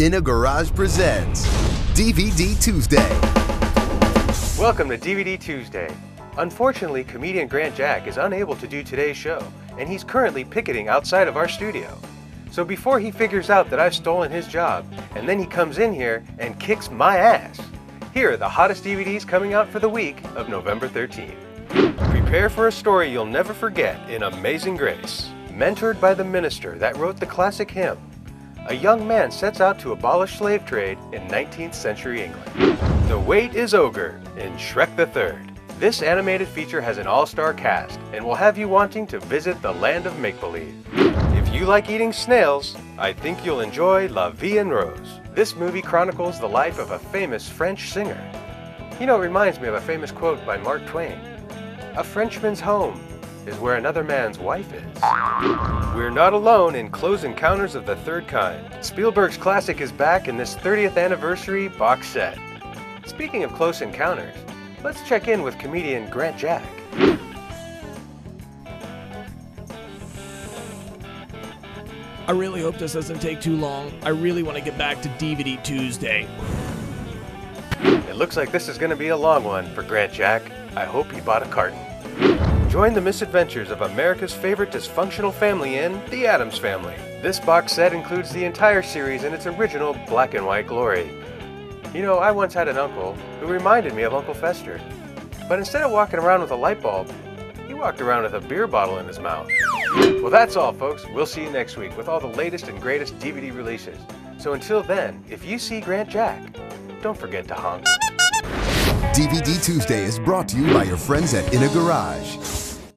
In a Garage presents DVD Tuesday. Welcome to DVD Tuesday. Unfortunately, comedian Grant Jack is unable to do today's show, and he's currently picketing outside of our studio. So before he figures out that I've stolen his job, and then he comes in here and kicks my ass, here are the hottest DVDs coming out for the week of November 13th. Prepare for a story you'll never forget in Amazing Grace. Mentored by the minister that wrote the classic hymn, a young man sets out to abolish slave trade in 19th century England. The Wait is Ogre in Shrek the Third. This animated feature has an all-star cast and will have you wanting to visit the land of make-believe. If you like eating snails, I think you'll enjoy La Vie en Rose. This movie chronicles the life of a famous French singer. You know, it reminds me of a famous quote by Mark Twain. A Frenchman's home is where another man's wife is. We're not alone in Close Encounters of the Third Kind. Spielberg's classic is back in this 30th anniversary box set. Speaking of Close Encounters, let's check in with comedian Grant Jack. I really hope this doesn't take too long. I really want to get back to DVD Tuesday. It looks like this is going to be a long one for Grant Jack. I hope he bought a carton. Join the misadventures of America's favorite dysfunctional family in The Addams Family. This box set includes the entire series in its original black and white glory. You know, I once had an uncle who reminded me of Uncle Fester. But instead of walking around with a light bulb, he walked around with a beer bottle in his mouth. Well, that's all, folks. We'll see you next week with all the latest and greatest DVD releases. So until then, if you see Grant Jack, don't forget to honk. DVD Tuesday is brought to you by your friends at In a Garage.